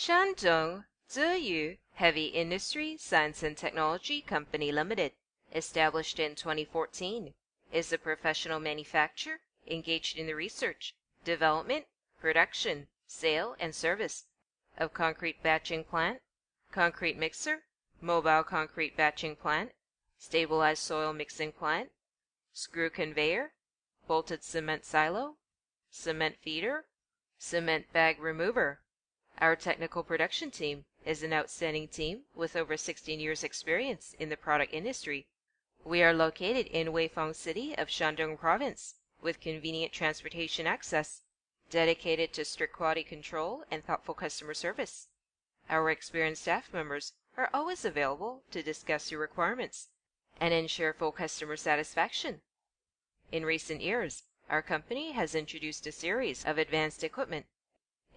Shandong Zeyu Heavy Industry Science and Technology Company Limited, established in 2014, is a professional manufacturer engaged in the research, development, production, sale, and service of concrete batching plant, concrete mixer, mobile concrete batching plant, stabilized soil mixing plant, screw conveyor, bolted cement silo, cement feeder, cement bag remover. Our technical production team is an outstanding team with over 16 years experience in the product industry. We are located in Weifang City of Shandong Province with convenient transportation access, dedicated to strict quality control and thoughtful customer service. Our experienced staff members are always available to discuss your requirements and ensure full customer satisfaction. In recent years, our company has introduced a series of advanced equipment,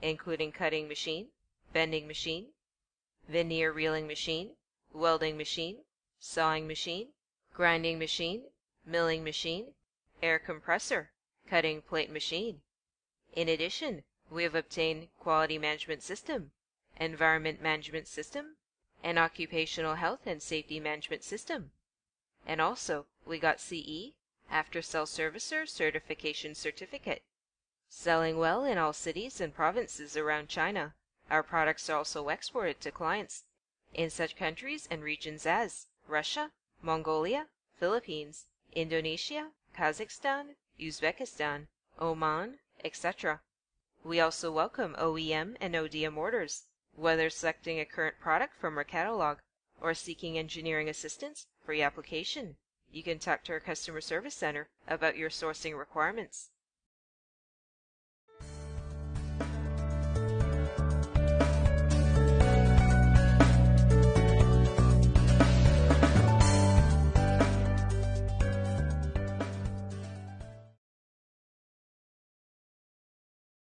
including cutting machine, bending machine, veneer reeling machine, welding machine, sawing machine, grinding machine, milling machine, air compressor, cutting plate machine. In addition, we have obtained quality management system, environment management system, and occupational health and safety management system. And also, we got CE, After Sale Servicer Certification Certificate. Selling well in all cities and provinces around China, our products are also exported to clients in such countries and regions as Russia, Mongolia, Philippines, Indonesia, Kazakhstan, Uzbekistan, Oman, etc. We also welcome OEM and ODM orders, whether selecting a current product from our catalog or seeking engineering assistance for your application. You can talk to our customer service center about your sourcing requirements.